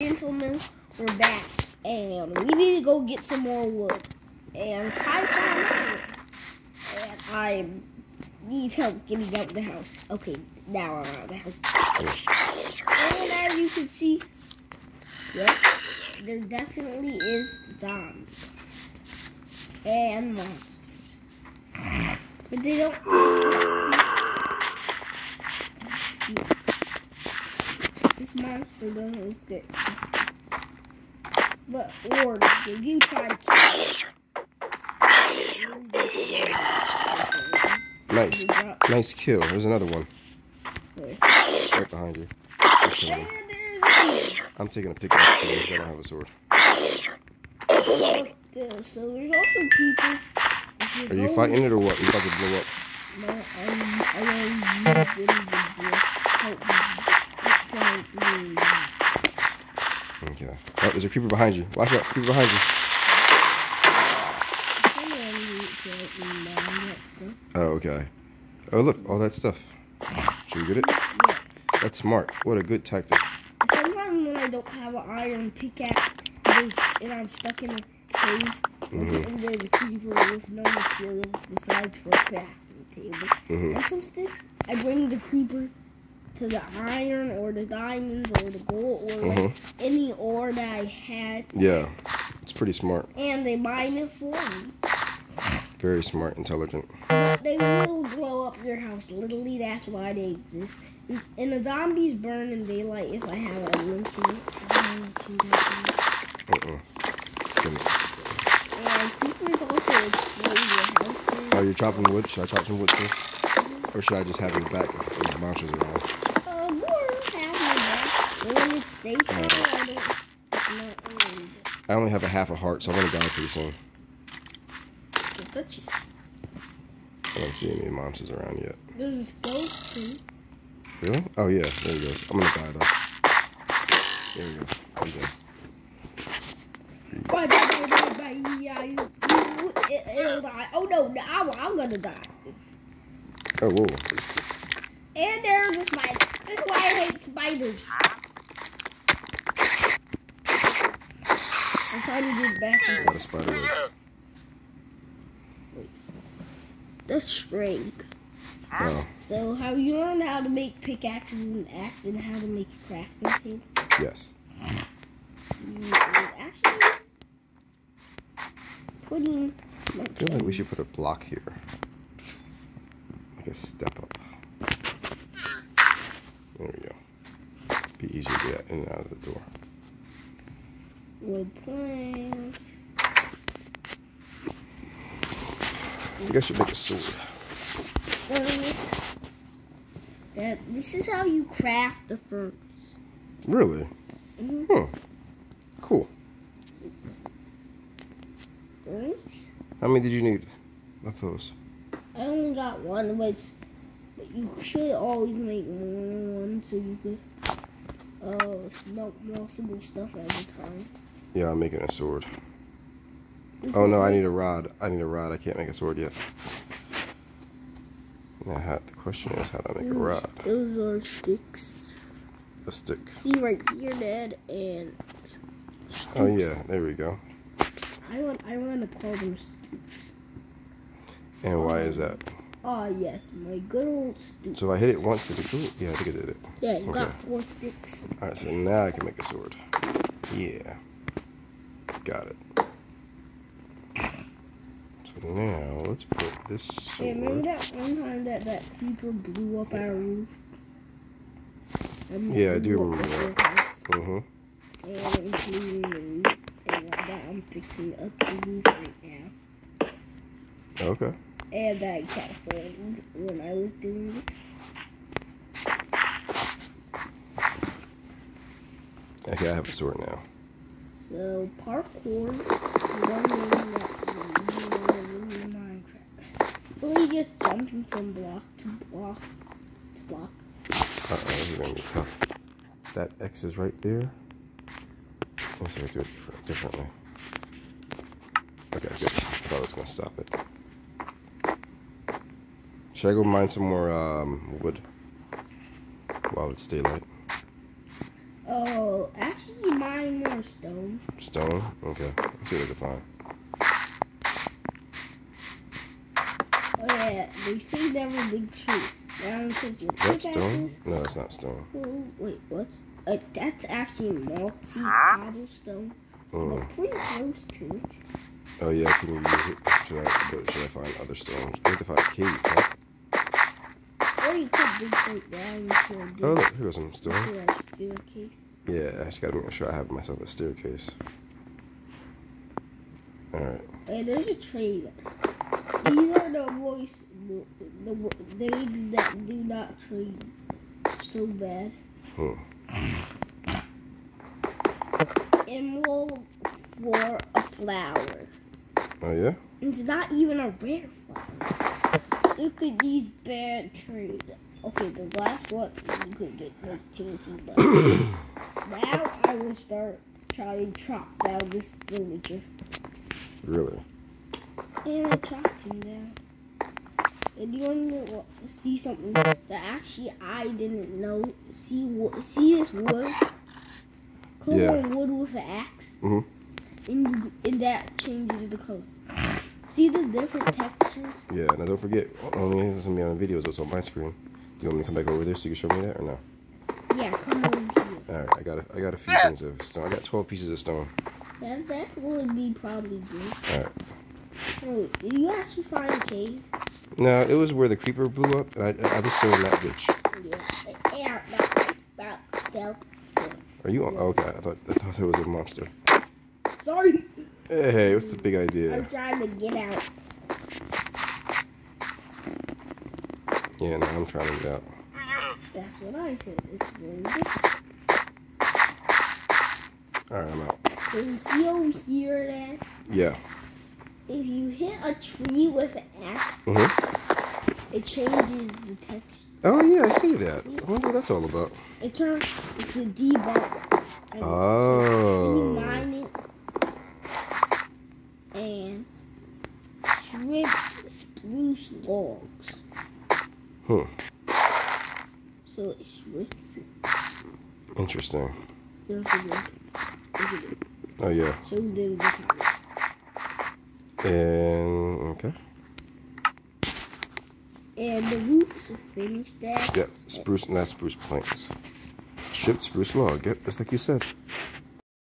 gentlemen, we're back, and we need to go get some more wood. And to find iron. And I need help getting out of the house. Okay, now I'm out of the house. And as you can see, yes, there definitely is zombies and monsters, but they don't. But Lord, did you try to? Nice. Nice kill. There's another one. Right behind you. I'm taking a pickaxe because I don't have a sword. So there's also people. Are you fighting it or what? You about to blow up? No, I'm, I. To help me. Okay. Oh, there's a creeper behind you. Watch out. Creeper behind you. I want you to help me mine that stuff. Oh, okay. Oh, look. All that stuff. Should we get it? Yeah. That's smart. What a good tactic. Sometimes when I don't have an iron pickaxe and I'm stuck in a cave Mhm. and there's a creeper with no material besides for a crafting table hmm and some sticks, I bring the creeper to the iron or the diamonds or the gold or Mhm. any ore that I had Yeah. It's pretty smart. and they mine it for me. Very smart. Intelligent. They will blow up your house. Literally, that's why they exist. And- the zombies burn in daylight if I have a lynching. Uh-uh. And creepers also explode your houses. Oh, you're chopping wood? Should I chop some wood too? Or should I just have it back if there's monsters around? Uh, more have back. When it's daytime, I don't. I only have a half a heart, so I'm gonna die pretty soon. I don't see any monsters around yet. There's a too. Really? Oh yeah, there you go. I'm gonna die though. There you go. I'm dead. Bye, bye, bye, bye, bye. Yeah, you, you, it, it'll die. Oh no, no, I'm, I'm gonna die. Oh whoa. And there's a spider. That's why I hate spiders. I'm trying to get back Is spider web? the string. Oh, So, have you learned how to make pickaxes and axes and how to make a crafting table? yes. You actually putting my I feel like we should put a block here. A step up. There we go. Be easier to get in and out of the door. plank. I think I should make a sword. That this is how you craft the furnace. Really? Mhm. Huh. Cool. How many did you need of those? I only got one, but, but you should always make more than one so you could uh, smelt multiple stuff at a time. Yeah, I'm making a sword. Oh no, I need a rod. I need a rod. I can't make a sword yet. Now, how, the question is how to make a rod. Those are sticks. A stick. See right here, Dad, and Oh yeah, there we go. I want I want to call them sticks. And why is that? Ah, yes, my good old sticks. So if I hit it once, did it? Yeah, I think I did it. Yeah, you got four sticks. Alright, so now I can make a sword. Yeah. Got it. So now, let's put this sword... Hey, remember that one time that that creeper blew up our roof? Yeah, I do remember house, Mm-hmm. And including the roof. And like that, I'm fixing up the roof right now. Okay. And I falling when I was doing it. Okay, I have a sword now. So parkour, one thing that you know in Minecraft. Really just jumping from block to block to block. Uh-oh, this is gonna be tough. That X is right there. Let's see if I do it different, differently. Okay, good. I thought it was gonna stop it. Should I go mine some more um, wood while it's daylight? Oh, actually, mine more stone. Stone? Okay. Let's see what I can find. Oh yeah, they say never dig tree. Now because your stone? No, it's not stone. Oh, wait, what's? Uh, that's actually multi cobblestone. Mm. But pretty close to it. Oh yeah, can you use it? Should I, but should I find other stones? I have to find a cave, huh? Or you could dig straight down into a dig. Oh look, here goes some staircase. Yeah, I just gotta make sure I have myself a staircase. Alright. Hey, there's a there. These are the voice, the, the, the eggs that do not trade so bad. Hmm. Emerald for a flower. Oh yeah? It's not even a rare flower. Look at these bad trees. Okay, the last one you could get like chunky, but now I will start trying to chop down this furniture. really? And I chopped him down. And you want to see something that actually I didn't know? See what? See this wood? Coloring wood with an axe, Mhm. and and that changes the color. See the different textures? Yeah, now don't forget, only this is gonna be on video, so it's on my screen. Do you want me to come back over there so you can show me that or no? Yeah, come over here. Alright, I got a, I got a few things of stone. I got 12 pieces of stone. That going to be probably good. Alright. Wait, did you actually find a cave? No, it was where the creeper blew up, and I, I was still in that ditch. Yeah, that, that, that, Are you on? Oh, okay, I thought I thought there was a monster. Sorry, Hey, what's the big idea? I'm trying to get out. Yeah, no, I'm trying to get out. That's what I said. It's very good. Alright, I'm out. So you see over here that Yeah. if you hit a tree with an axe, Mhm. it changes the texture. Oh yeah, I see that. I wonder what that's all about. It turns into debug. Oh. And you mine it and stripped spruce logs. Hmm. So it's it. Interesting. Look. Look at it. Oh yeah. Show them the top. And okay. And the roof's finished that. Yep. Spruce, not spruce planks. Stripped spruce log. Yep, just like you said.